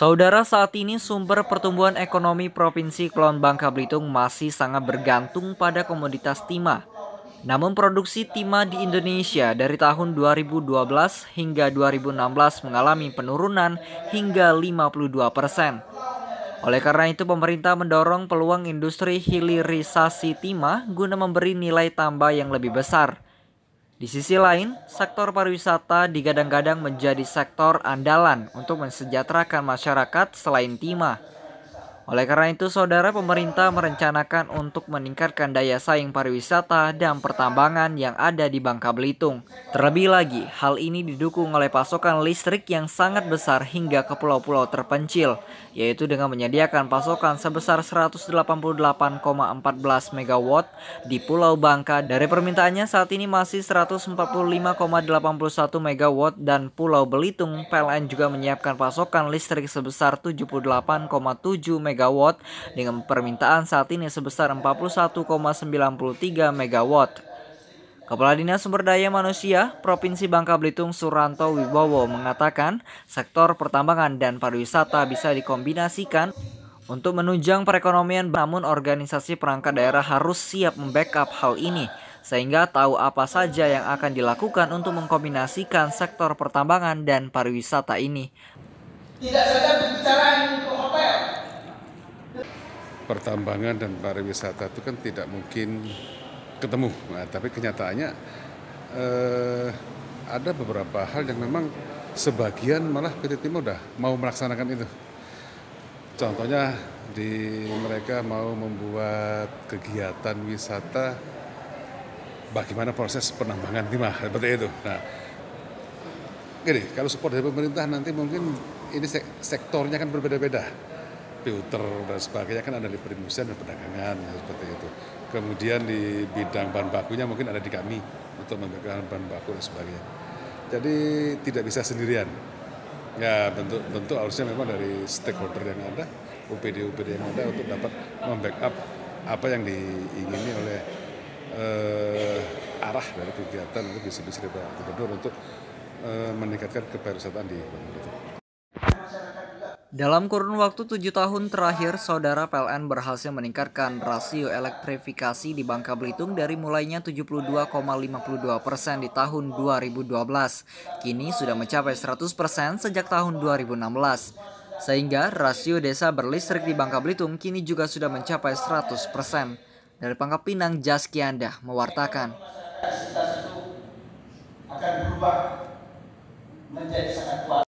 Saudara, saat ini sumber pertumbuhan ekonomi Provinsi Kepulauan Bangka Belitung masih sangat bergantung pada komoditas timah. Namun produksi timah di Indonesia dari tahun 2012 hingga 2016 mengalami penurunan hingga 52 persen. Oleh karena itu pemerintah mendorong peluang industri hilirisasi timah guna memberi nilai tambah yang lebih besar. Di sisi lain, sektor pariwisata digadang-gadang menjadi sektor andalan untuk mensejahterakan masyarakat selain timah. Oleh karena itu, saudara pemerintah merencanakan untuk meningkatkan daya saing pariwisata dan pertambangan yang ada di Bangka Belitung. Terlebih lagi, hal ini didukung oleh pasokan listrik yang sangat besar hingga ke pulau-pulau terpencil, yaitu dengan menyediakan pasokan sebesar 188,14 MW di Pulau Bangka dari permintaannya saat ini masih 145,81 MW dan Pulau Belitung PLN juga menyiapkan pasokan listrik sebesar 78,7 MW MW dengan permintaan saat ini sebesar 41,93 MW. Kepala Dinas Sumber Daya Manusia Provinsi Bangka Belitung Suranto Wibowo mengatakan sektor pertambangan dan pariwisata bisa dikombinasikan untuk menunjang perekonomian namun organisasi perangkat daerah harus siap membackup hal ini sehingga tahu apa saja yang akan dilakukan untuk mengkombinasikan sektor pertambangan dan pariwisata ini. Tidak saja berbicara pertambangan dan pariwisata itu kan tidak mungkin ketemu. Nah, tapi kenyataannya eh, ada beberapa hal yang memang sebagian malah PT Timur udah mau melaksanakan itu. Contohnya di mereka mau membuat kegiatan wisata bagaimana proses penambangan timah seperti itu. Nah, gini, kalau support dari pemerintah nanti mungkin ini sektornya kan berbeda-beda filter dan sebagainya kan ada di perindustrian dan perdagangan ya, seperti itu. Kemudian di bidang bahan bakunya mungkin ada di kami untuk memberikan bahan baku dan sebagainya. Jadi tidak bisa sendirian. Ya bentuk bentuk harusnya memang dari stakeholder yang ada, UPD UPD yang ada untuk dapat membackup apa yang diingini oleh eh, arah dari kegiatan visi visi Pak Gubernur untuk eh, meningkatkan kepariwisataan di Bangka dalam kurun waktu tujuh tahun terakhir, saudara PLN berhasil meningkatkan rasio elektrifikasi di Bangka Belitung dari mulainya 72,52 persen di tahun 2012. Kini sudah mencapai 100 persen sejak tahun 2016. Sehingga rasio desa berlistrik di Bangka Belitung kini juga sudah mencapai 100 persen. Dari Pangkap Pinang, Jaskianda mewartakan. akan berubah menjadi sangat kuat.